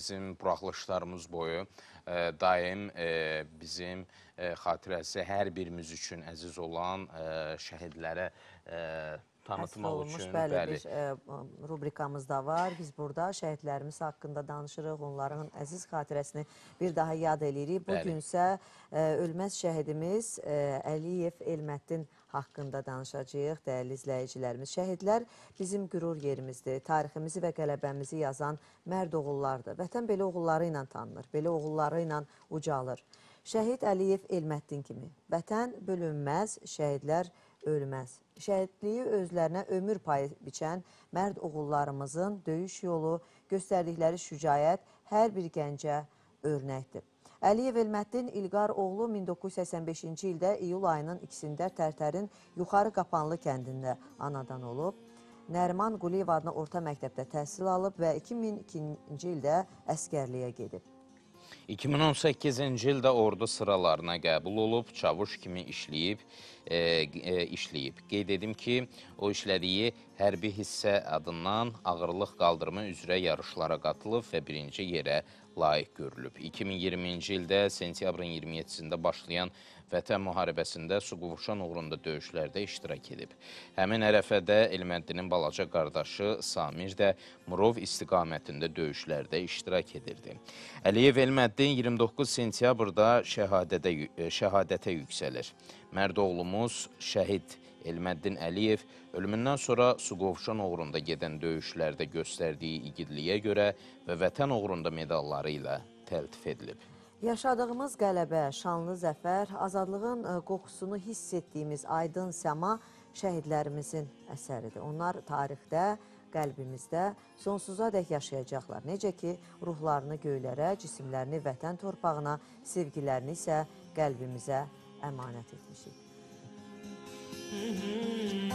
bizim buraxılışlarımız boyu e, daim e, bizim e, xatirəsi hər birimiz üçün əziz olan şəhidlərə tanıtmaq olunmuş üçün bəli, bir e, rubrikamız da var. Biz burada şəhidlərimiz haqqında danışırıq, onların əziz xatirəsini bir daha yad eləyirik. Bu Bəli. günsə e, ölməz şəhidimiz e, Əliyev Elməddin haqqında danışacağıq, dəyərli izləyicilərimiz. Şəhidlər bizim qürur yerimizdir. Tariximizi və qələbəmizi yazan mərd oğullardır. Vətən belə oğulları ilə tanınır, belə oğulları ilə ucalır. Şəhid Əliyev Elməddin kimi. Vətən bölünməz, şəhidlər ölməz. Şəhidliyi özlərinə ömür payı biçən mərd oğullarımızın döyüş yolu, göstərdikləri şücayət hər bir gəncə örnəkdir. Əliyev Elməddin İlqar oğlu 1985-ci ildə iyul ayının ikisində Tərtərin Yuxarı Qapanlı kəndində anadan olub. Nəriman Quliyev adına orta məktəbdə təhsil alıb və 2002-ci ildə əskərliyə gedib. 2018-ci ildə ordu sıralarına qəbul olub, çavuş kimi işləyib, e, e, işləyib. Qeyd edim ki, o işlədiyi hərbi hissə adından ağırlıq qaldırma üzrə yarışlara qatılıb və birinci yerə layiq görülüb. 2020-ci ildə sentyabrın 27-sində başlayan Vətən müharibəsində Suqovuşan uğrunda döyüşlərdə iştirak edib. Həmin ərəfədə Elməddinin balaca qardaşı Samir də Murov istiqamətində döyüşlərdə iştirak edirdi. Əliyev Elməddin 29 sentyabrda şəhadətə, şəhadətə yüksəlir. Mərd oğlumuz şəhid Elməddin Əliyev ölümündən sonra Suqovuşan uğrunda gedən döyüşlərdə göstərdiyi igidliyə görə və vətən uğrunda medalları ilə təltif edilib. Yaşadığımız qələbə, şanlı zəfər, azadlığın ə, qoxusunu hiss etdiyimiz aydın səma şəhidlərimizin əsəridir. Onlar tarixdə, qəlbimizdə sonsuza dək yaşayacaqlar. Necə ki, ruhlarını göylərə, cisimlərini vətən torpağına, sevgilərini isə qəlbimizə əmanət etmişik. Mm-hmm.